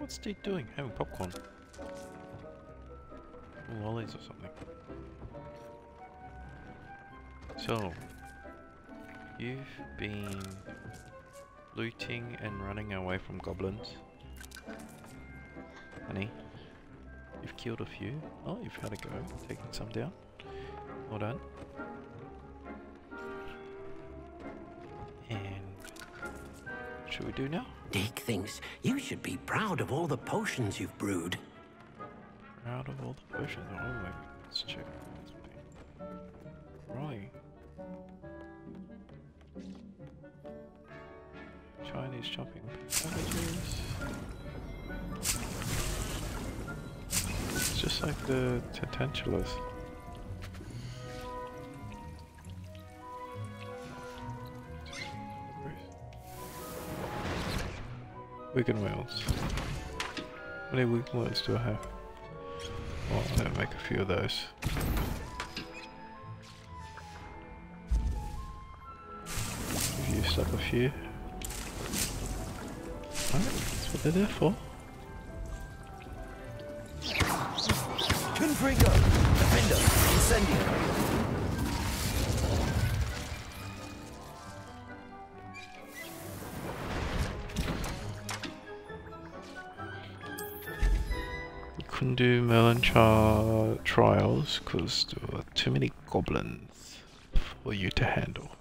What's Steve doing? Having popcorn. Or lollies or something. So, you've been looting and running away from goblins. Honey, you've killed a few. Oh, you've had a go, taking some down. Well done. Should we do now? Deek thinks you should be proud of all the potions you've brewed. Proud of all the potions, oh wait, let's check. Right. Chinese Chomping Cabbages. It's just like the Tentaculas. Wiggenwelds. How many Wiggenwelds do I have? Well, I'm gonna make a few of those. I've used up a few. Alright, that's what they're there for. Confringo! Defender! Incendio! Do Char trials because there were too many goblins for you to handle.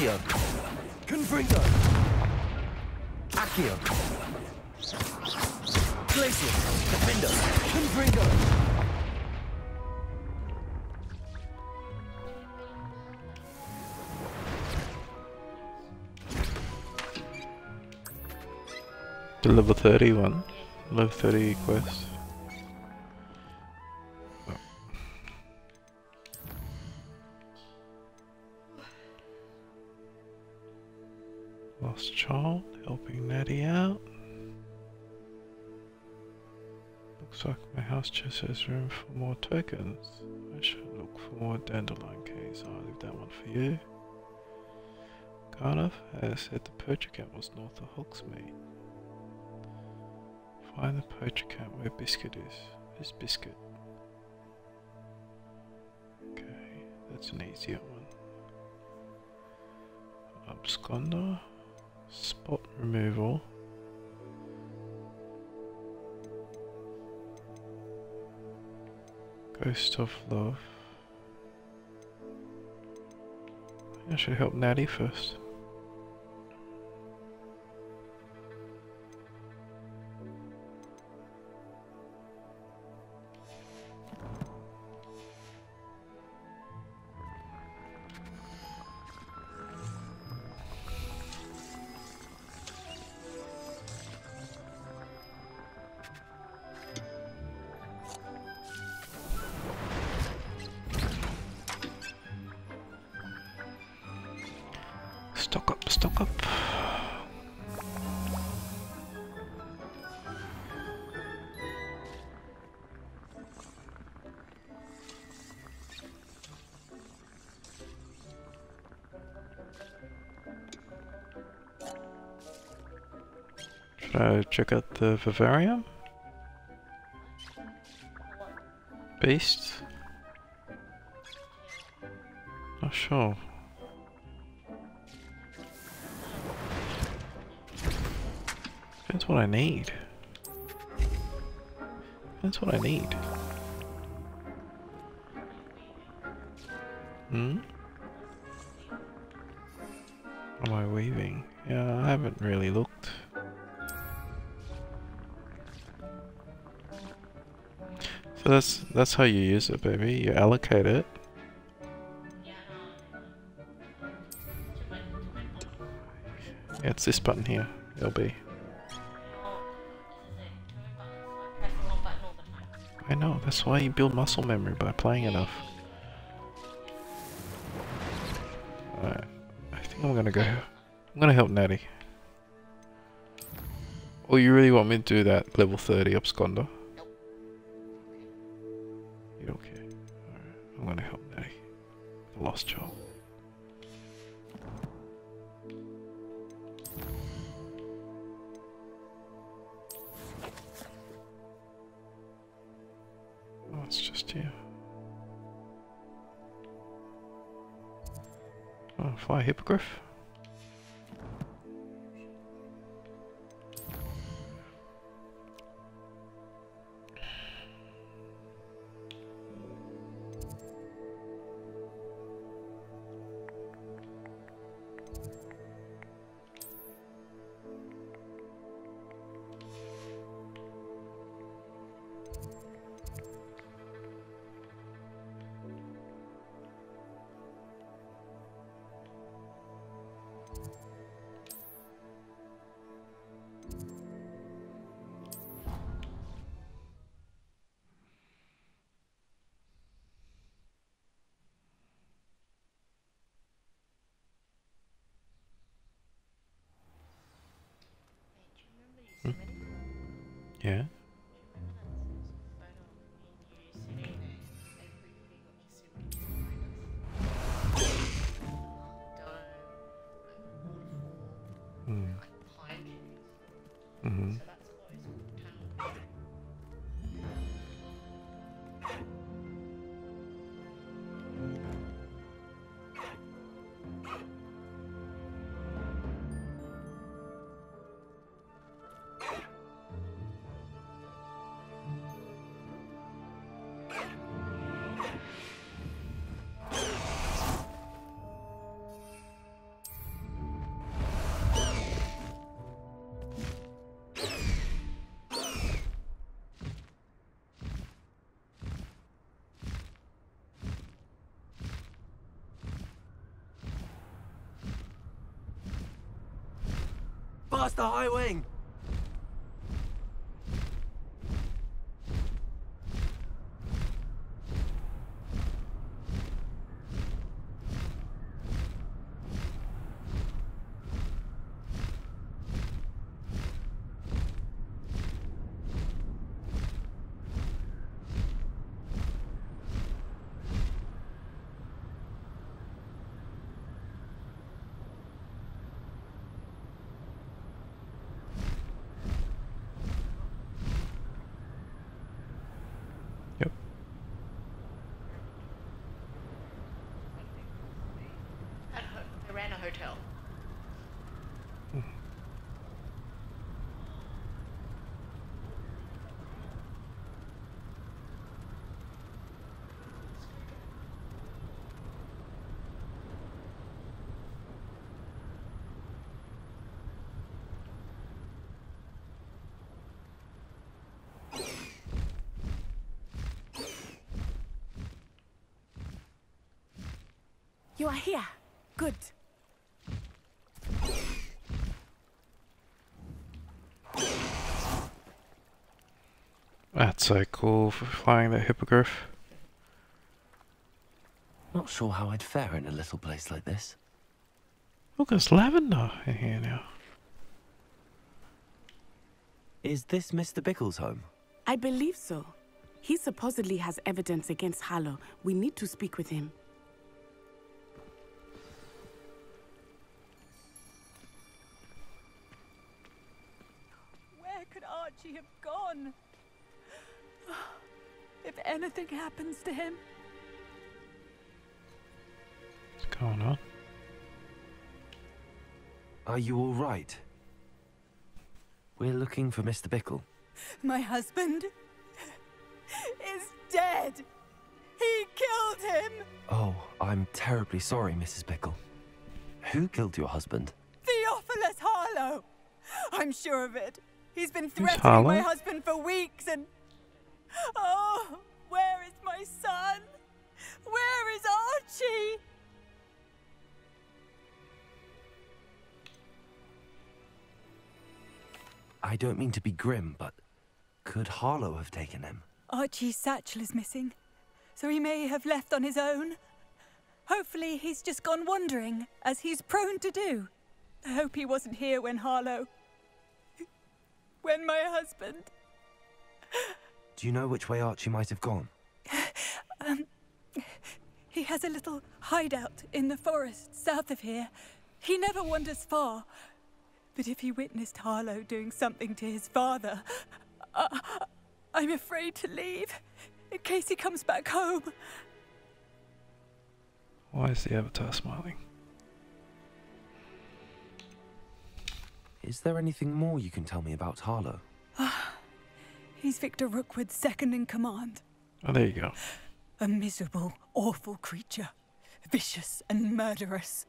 Accio! Confringo! Accio! Glacius! Defender! Confringo! The level 31, level 30 quest. Just has room for more tokens. I should look for more dandelion keys. I'll leave that one for you. Cardiff has said the poacher camp was north of Hogsmeade. Find the poacher camp where Biscuit is. Where's Biscuit? Okay, that's an easier one. Absconder. Spot removal. Ghost of Love. I should help Natty first. Should I check out the vivarium? Beast? Not sure. That's what I need. That's what I need. Hmm? Am I weaving? Yeah, I haven't really looked. That's that's how you use it, baby. You allocate it. Yeah, it's this button here. LB. I know. That's why you build muscle memory by playing enough. Alright. I think I'm gonna go. I'm gonna help Natty. Or you really want me to do that level 30 absconder? You care. Alright, I'm gonna help Natty. The lost child. Oh, it's just here. Oh, fly hippogriff. Yeah. Past the high wing! Hotel. You are here. Good. That's so cool for flying that hippogriff. Not sure how I'd fare in a little place like this. Look, there's lavender in here now. Is this Mr. Bickle's home? I believe so. He supposedly has evidence against Harlow. We need to speak with him. Where could Archie have gone? If anything happens to him, What's going on? Are you all right? We're looking for Mr. Bickle. my husband is dead. He killed him. Oh, I'm terribly sorry, Mrs. Bickle. Who killed your husband? Theophilus Harlow. I'm sure of it. He's been threatening my husband for weeks and. Oh, Where is my son? Where is Archie? I don't mean to be grim, but could Harlow have taken him? Archie's satchel is missing, so he may have left on his own. Hopefully, he's just gone wandering, as he's prone to do. I hope he wasn't here when Harlow. when my husband. Do you know which way Archie might have gone? Um, he has a little hideout in the forest south of here. He never wanders far. But if he witnessed Harlow doing something to his father, I, I'm afraid to leave in case he comes back home. Why is the avatar smiling? Is there anything more you can tell me about Harlow? He's Victor Rookwood's second in command. Oh, there you go. A miserable, awful creature. Vicious and murderous.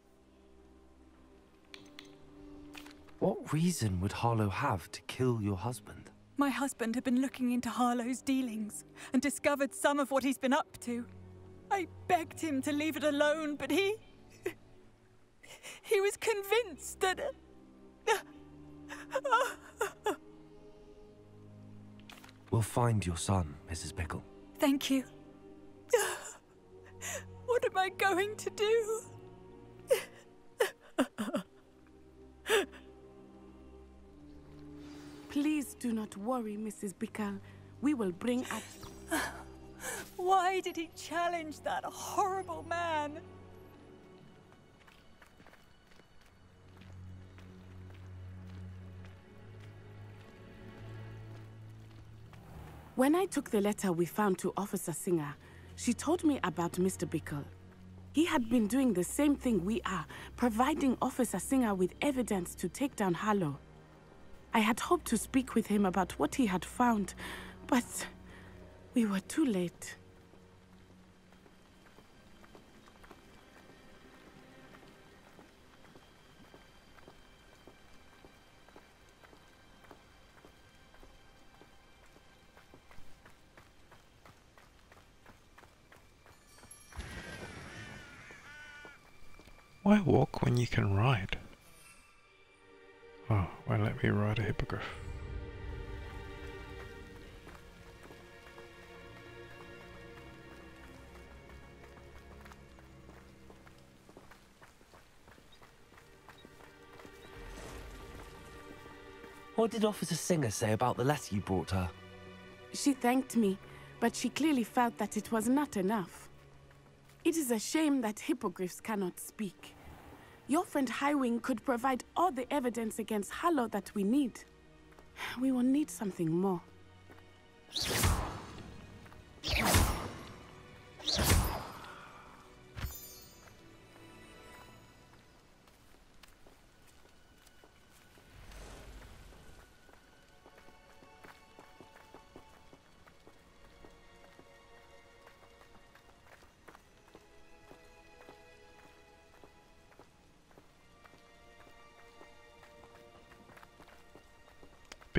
What reason would Harlow have to kill your husband? My husband had been looking into Harlow's dealings and discovered some of what he's been up to. I begged him to leave it alone, but he. He was convinced that. We'll find your son, Mrs. Bickle. Thank you. What am I going to do? Please do not worry, Mrs. Bickle. We will bring Archie. Why did he challenge that horrible man? When I took the letter we found to Officer Singer, she told me about Mr. Bickle. He had been doing the same thing we are, providing Officer Singer with evidence to take down Harlow. I had hoped to speak with him about what he had found, but we were too late. Why walk when you can ride? Oh, won't let me ride a hippogriff. What did Officer Singer say about the letter you brought her? She thanked me, but she clearly felt that it was not enough. It is a shame that hippogriffs cannot speak. Your friend Highwing could provide all the evidence against Harlow that we need. We will need something more.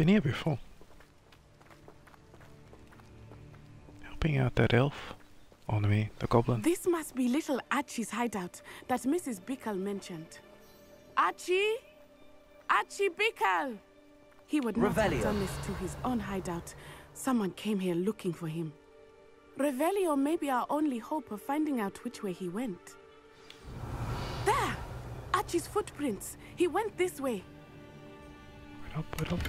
Been here before. Helping out that elf. Oh, On me, the goblin. This must be little Archie's hideout that Mrs. Bickle mentioned. Archie? Archie Bickle! He would not have done this to his own hideout. Someone came here looking for him. Revelio may be our only hope of finding out which way he went. There! Archie's footprints. He went this way. Wait up, wait up.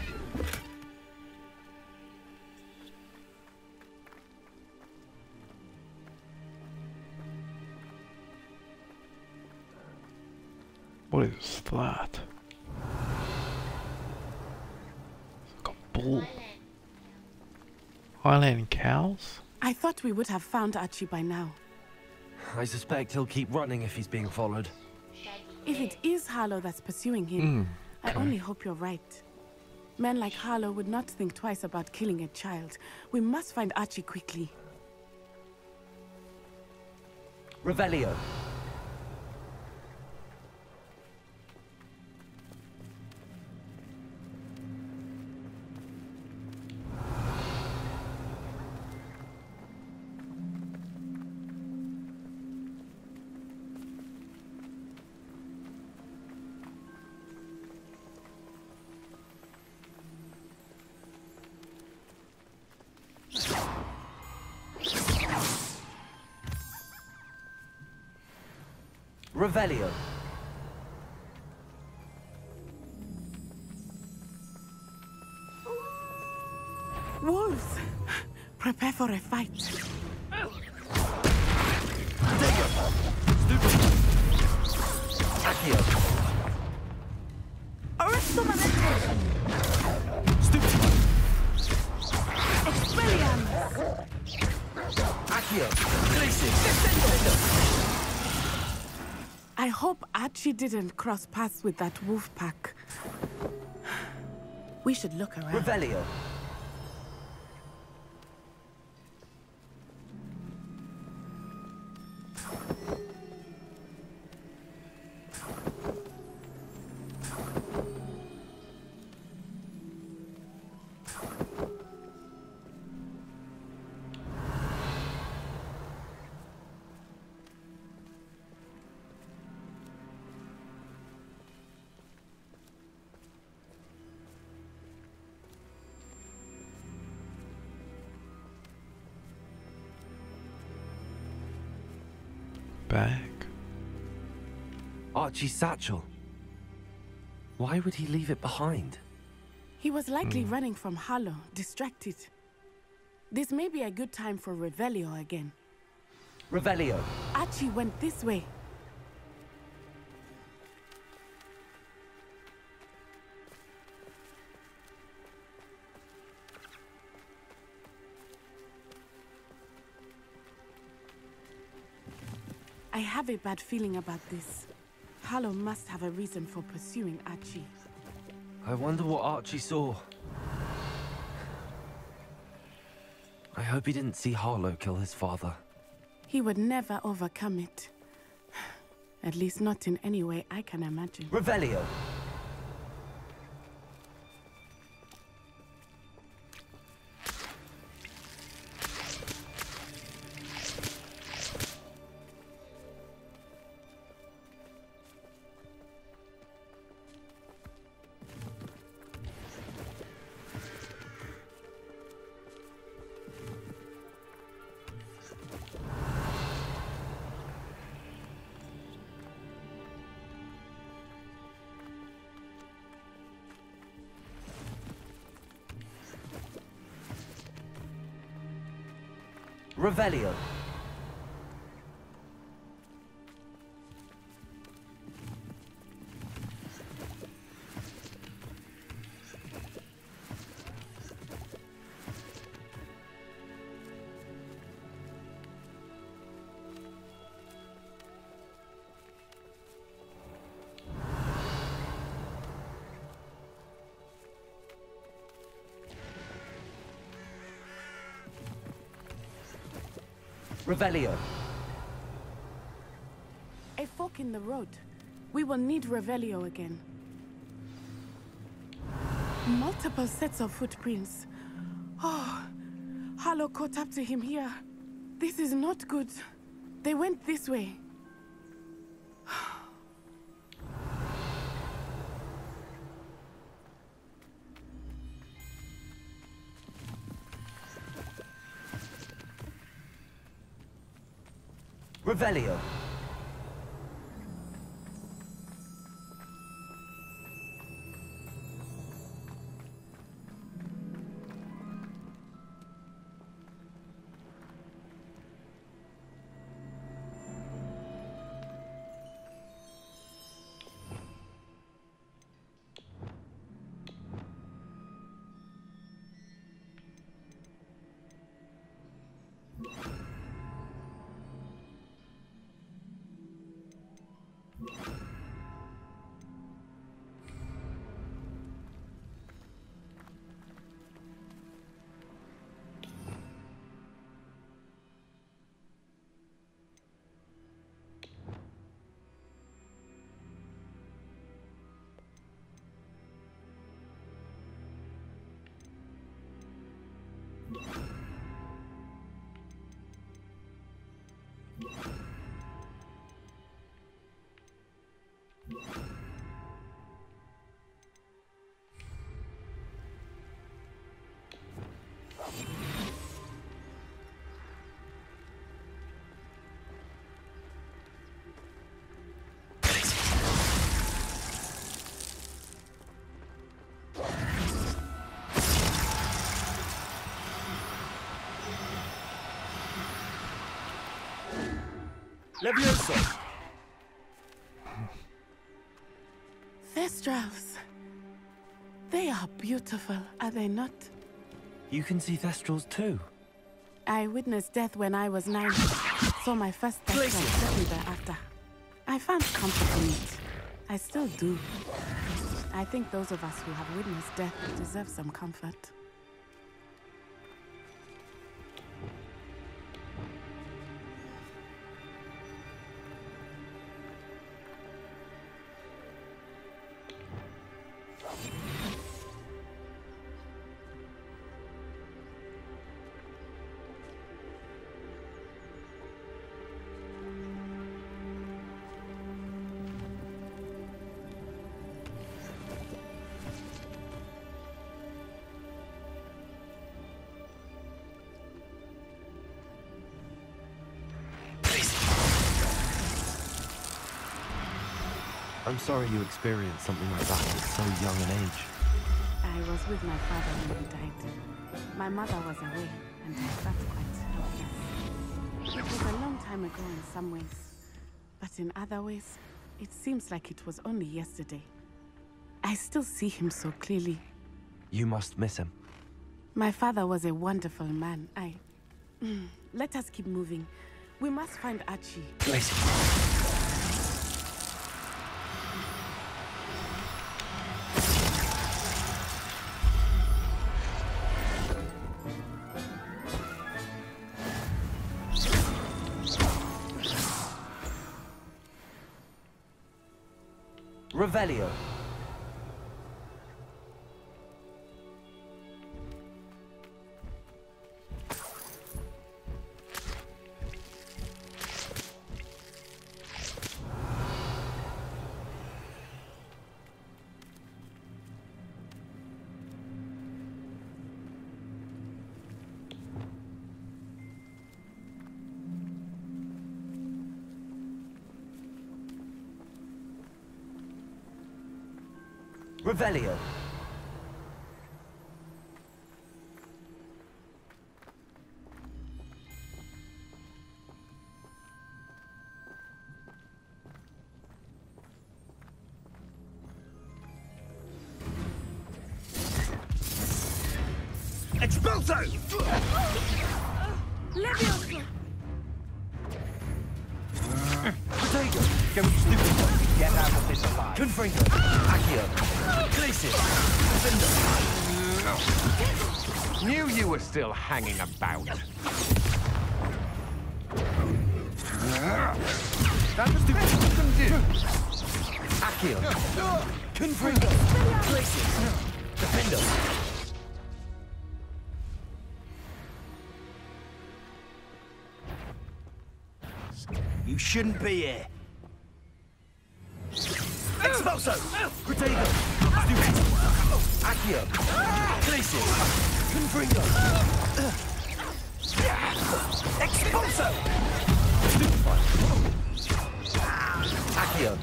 What is that? It's like a bull. Highland cows? I thought we would have found Archie by now. I suspect he'll keep running if he's being followed. If it is Harlow that's pursuing him, hmm, I only hope you're right. Men like Harlow would not think twice about killing a child. We must find Archie quickly. Revelio. Revelio. Wolves! Prepare for a fight. Accio. Arresto Momentum! Expelliarmus! Accio. I hope Archie didn't cross paths with that wolf pack. We should look around. Revelio. Archie's satchel. Why would he leave it behind? He was likely hmm. running from Harlow, distracted. This may be a good time for Revelio again. Revelio. Archie went this way. I have a bad feeling about this. Harlow must have a reason for pursuing Archie. I wonder what Archie saw. I hope he didn't see Harlow kill his father. He would never overcome it. At least not in any way I can imagine. Revelio. Revelio. Revelio. A fork in the road. We will need Revelio again. Multiple sets of footprints. Oh, Harlow caught up to him here. This is not good. They went this way. Revelio. Levioso! Thestrals. They are beautiful, are they not? You can see Thestrals too. I witnessed death when I was nine. Saw my first Thestral shortly thereafter. I found comfort in it. I still do. I think those of us who have witnessed death deserve some comfort. I'm sorry you experienced something like that at so young an age. I was with my father when he died. My mother was away, and I felt quite helpless. It was a long time ago in some ways, but in other ways, it seems like it was only yesterday. I still see him so clearly. You must miss him. My father was a wonderful man. I. Mm, Let us keep moving. We must find Archie. Revelio. Revelio. Still hanging about. That's stupid you can do. Accio. Confringo. You shouldn't be here. Stupid. Accio. Confringo. Expulso! Accio.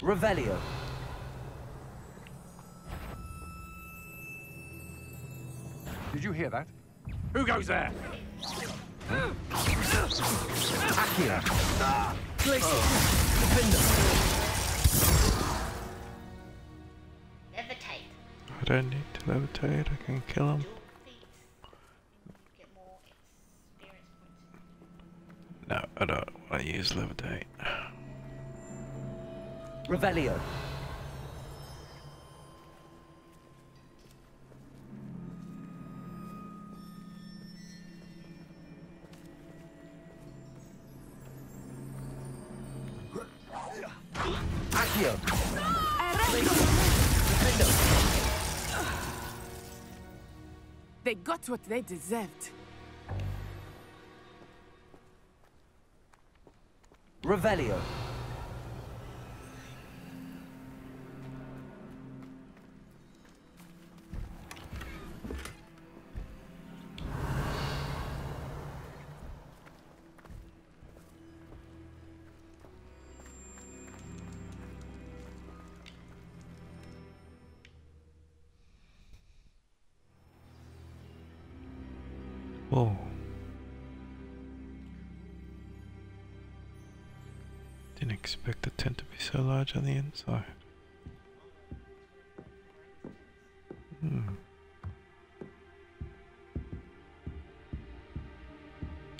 Revelio. Did you hear that? Who goes there? Accio. Glacius. Defendo. Levitate. I don't need to levitate, I can kill him. No, I don't want to use levitate. Revelio. They got what they deserved. Revelio. Large on the inside. Hmm.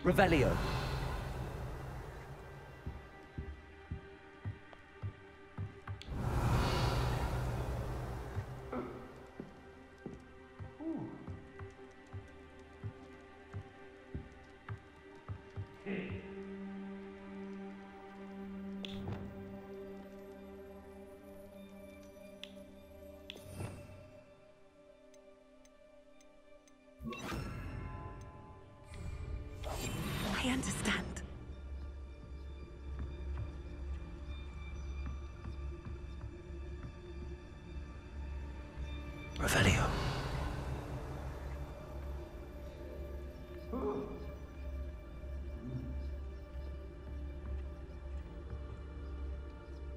Revelio. Understand. Revelio.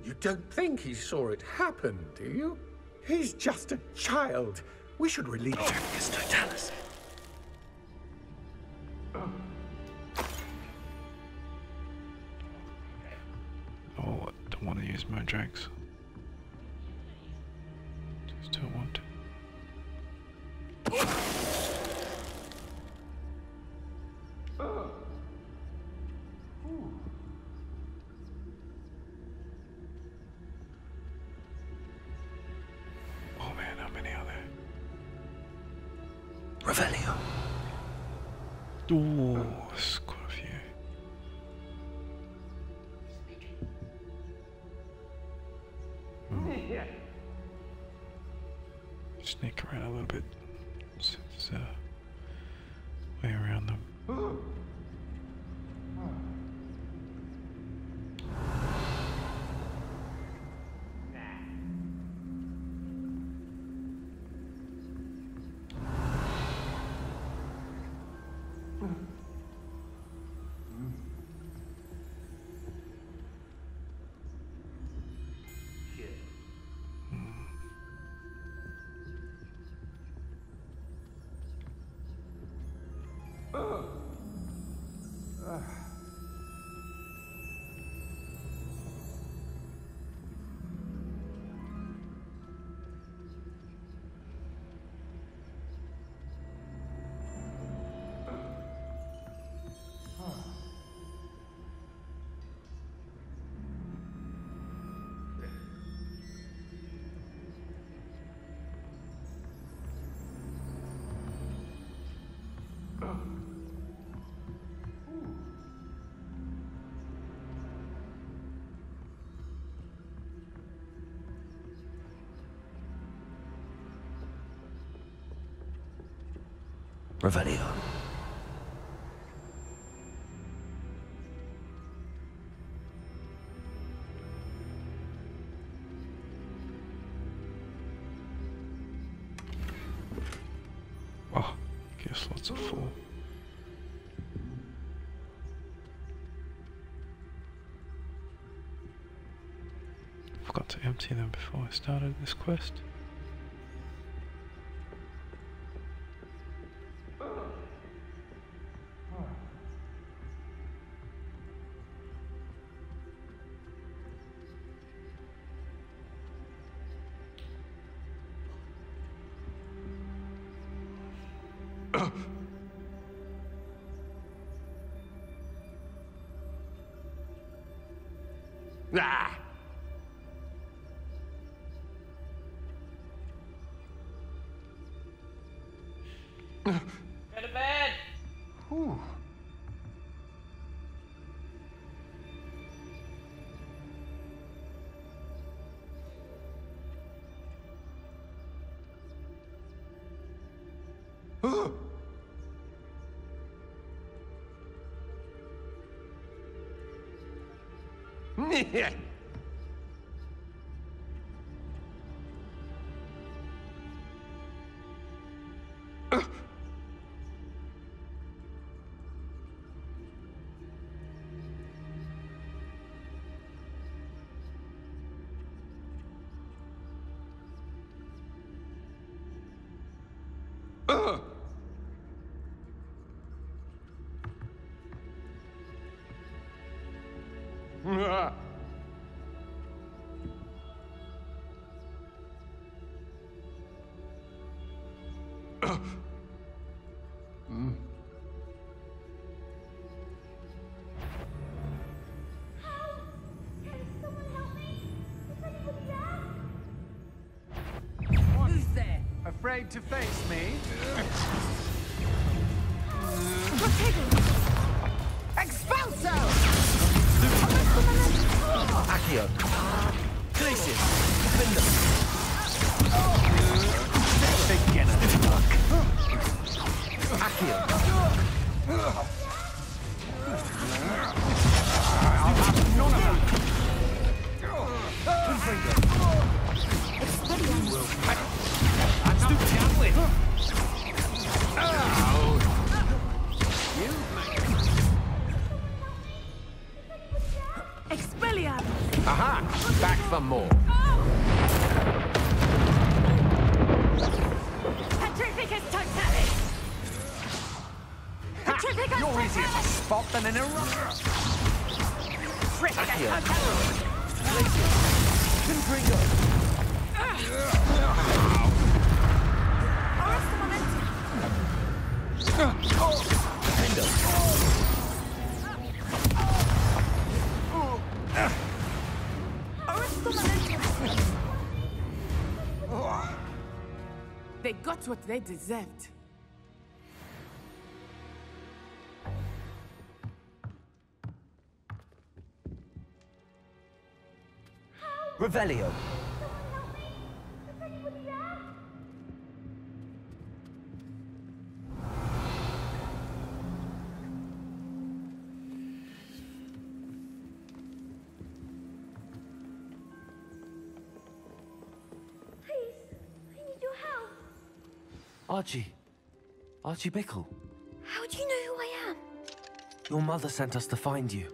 You don't think he saw it happen, do you? He's just a child. We should release him. Terminus Totalis. o Revelio. Oh, guess lots of four. Forgot to empty them before I started this quest. Nie! Ugh! Afraid to face me? Expulso! Accio. Glacius. Accio. Aha! Back for more. Petrificus totalis! Petrificus You're easier to spot than an eruption. Accio. Glacius. Confringo. Bindum. They got what they deserved. Revelio. Archie. Archie Bickle. How do you know who I am? Your mother sent us to find you.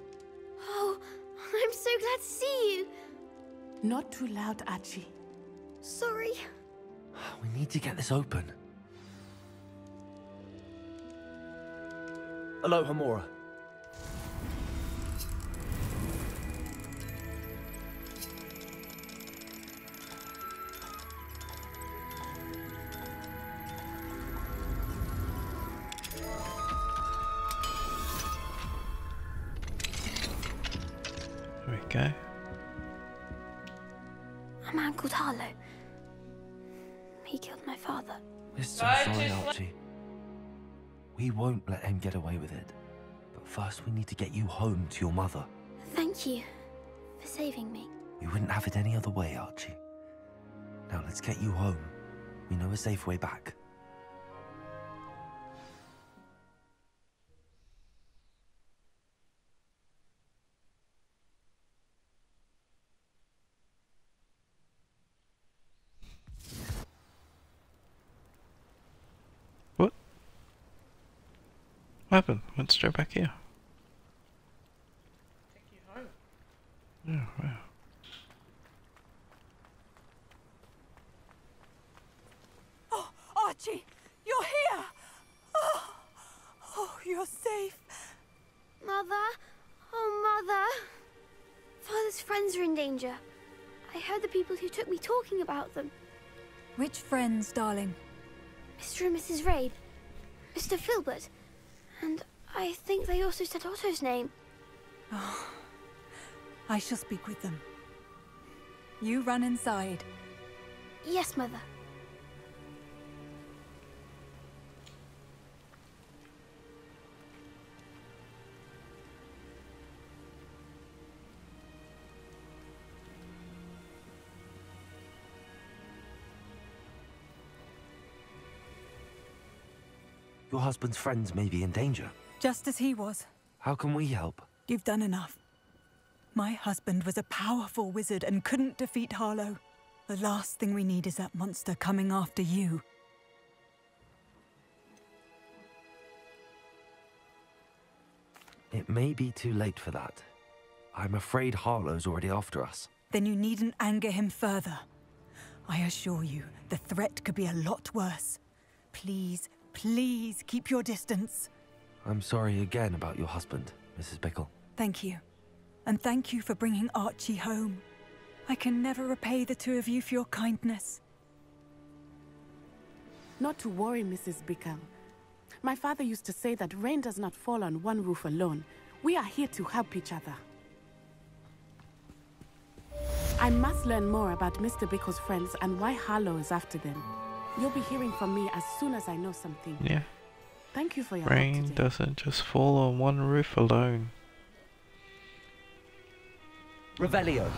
Oh, I'm so glad to see you. Not too loud, Archie. Sorry. We need to get this open. Alohomora. Home to your mother. Thank you for saving me. We wouldn't have it any other way, Archie. Now let's get you home. We know a safe way back. What? What happened? Went straight back here. Them. Which friends, darling? Mr. and Mrs. Rabe. Mr. Filbert. And I think they also said Otto's name. Oh, I shall speak with them. You run inside. Yes, Mother. Husband's friends may be in danger. Just as he was. How can we help? You've done enough. My husband was a powerful wizard and couldn't defeat Harlow. The last thing we need is that monster coming after you. It may be too late for that. I'm afraid Harlow's already after us. Then you needn't anger him further. I assure you, the threat could be a lot worse. Please, please keep your distance. I'm sorry again about your husband, Mrs. Bickle. Thank you. And thank you for bringing Archie home. I can never repay the two of you for your kindness. Not to worry, Mrs. Bickle. My father used to say that rain does not fall on one roof alone. We are here to help each other. I must learn more about Mr. Bickle's friends and why Harlow is after them. You'll be hearing from me as soon as I know something. Yeah. Thank you for your Rain help doesn't just fall on one roof alone. Revelio.